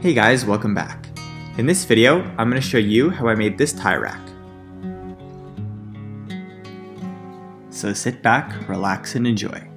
Hey guys, welcome back. In this video, I'm going to show you how I made this tie rack. So sit back, relax, and enjoy.